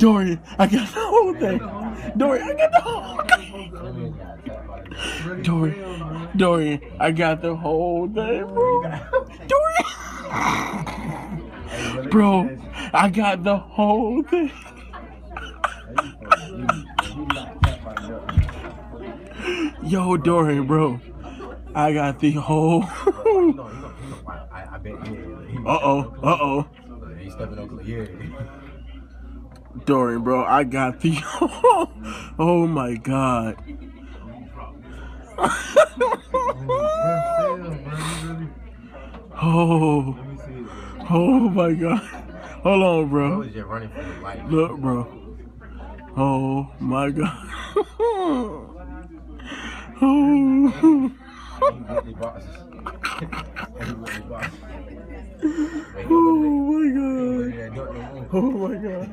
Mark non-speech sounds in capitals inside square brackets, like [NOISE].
Dorian, I got the whole thing. Dorian, I got the whole thing. Dorian, Dorian, I got the whole thing, bro. [LAUGHS] Bro, I got the whole thing. [LAUGHS] Yo, Dorian, bro. I got the whole. [LAUGHS] Uh oh, uh oh. Dorian, bro, I got the. oh my god. Oh, Let me see it. oh my god. Hold on, bro. was just running for his life. Look, bro. Oh my god. [LAUGHS] oh. He with the boxes. He with the boxes. Wait, he Oh my there. He over god. there, don't no more. Oh my god.